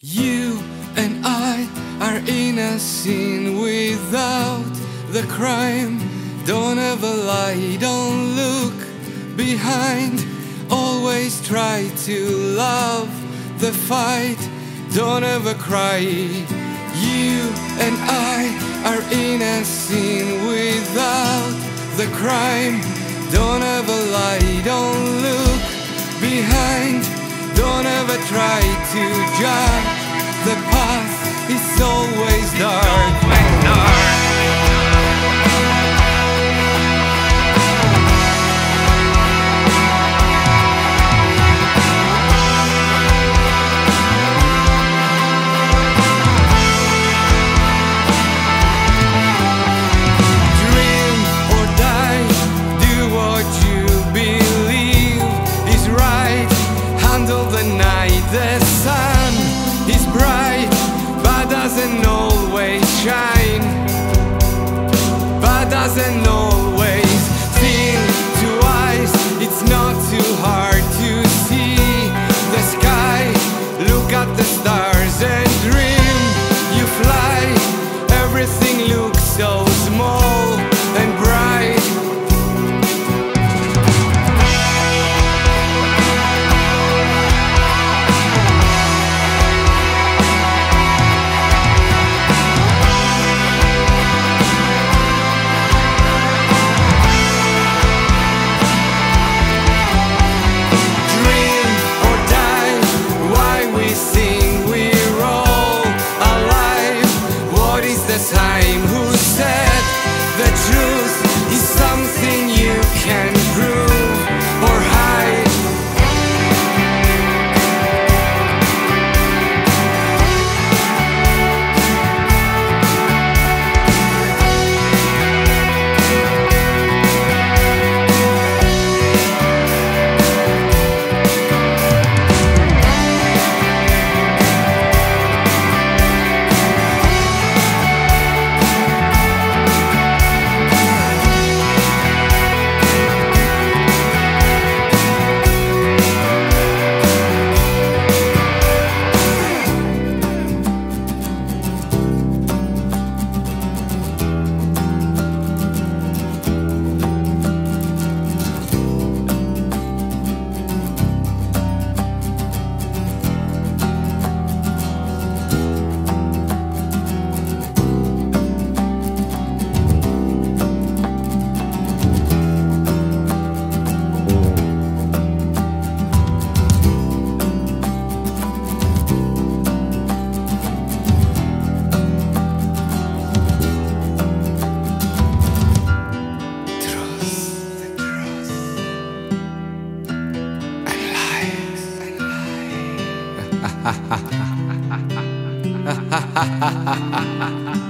You and I are innocent without the crime. Don't ever lie, don't look behind. Always try to love the fight. Don't ever cry. You and I are innocent without the crime. Don't ever lie, don't look behind. Don't ever try to judge. ha ha ha ha ha ha ha ha ha ha